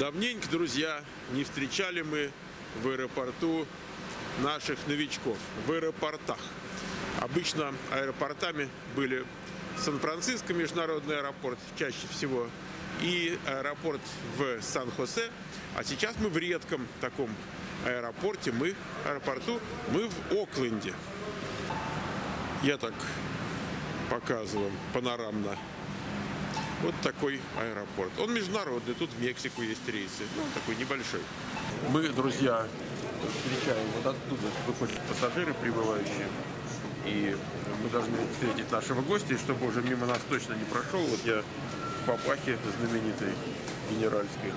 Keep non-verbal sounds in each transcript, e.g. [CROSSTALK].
Давненько, друзья, не встречали мы в аэропорту наших новичков, в аэропортах. Обычно аэропортами были Сан-Франциско, международный аэропорт, чаще всего, и аэропорт в Сан-Хосе. А сейчас мы в редком таком аэропорте, мы, аэропорту, мы в Окленде. Я так показываю панорамно. Вот такой аэропорт. Он международный, тут в Мексику есть рейсы. Ну, он такой небольшой. Мы, друзья, встречаем вот оттуда выходят пассажиры прибывающие. И мы должны встретить нашего гостя, и чтобы уже мимо нас точно не прошел. Вот я в папахе знаменитой генеральской.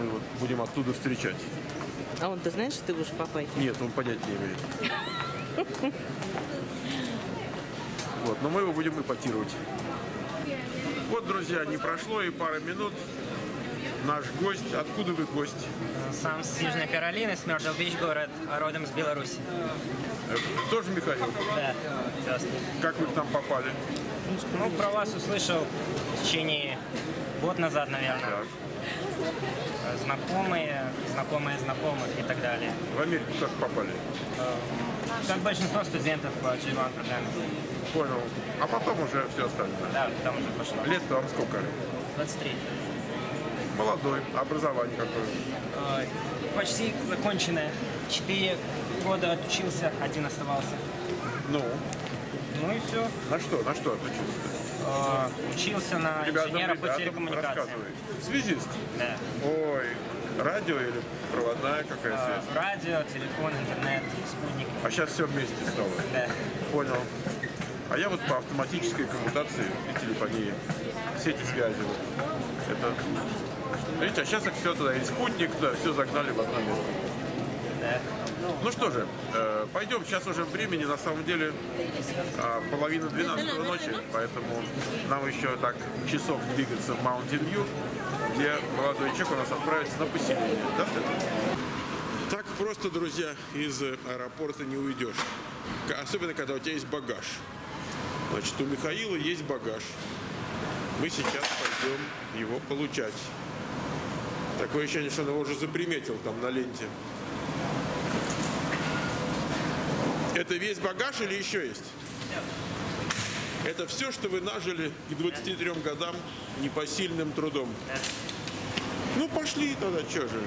Мы вот будем оттуда встречать. А он, ты знаешь, что ты будешь в папайке? Нет, он понять не имеет. [LAUGHS] Вот, но мы его будем эпатировать. Вот, друзья, не прошло и пара минут. Наш гость. Откуда вы гость? Сам с Южной Каролины, с Мёртл Бич город, а родом с Беларуси. Э, Тоже Михаил? Да, здравствуйте. Как вы к нам попали? Ну, про вас услышал в течение год назад, наверное. Так. Знакомые, знакомые знакомых и так далее. В Америку как попали? Как большинство студентов по G1 программе. Понял. А потом уже все остальное. Да, там уже пошло. лет вам сколько? 23. Молодой. Образование какое? Э, Почти законченное. Четыре года отучился, один оставался. Ну, Ну и все. на что? На что отучился? Учился на Ребятам, инженера по телекоммуникациям. Связист? Да. Ой, радио или проводная какая Э, связь? Радио, телефон, интернет, спутник. А сейчас все вместе стало. Да. Понял. А я вот по автоматической коммутации и телефонии, сети связи. Вот. Это... Видите, а сейчас все туда, и спутник, да, все загнали в одно место. Ну что же, э, пойдем. Сейчас уже времени на самом деле а, половина 12 ночи, поэтому нам еще так часов двигаться в Mountain View, где молодой человек у нас отправится на поселение. Да, Так просто, друзья, из аэропорта не уйдешь. Особенно, когда у тебя есть багаж. Значит, у Михаила есть багаж. Мы сейчас пойдем его получать. Такое ощущение, что он его уже заприметил там на ленте. Это весь багаж или еще есть? Это все, что вы нажили к 23 годам непосильным трудом. Ну, пошли тогда, что же.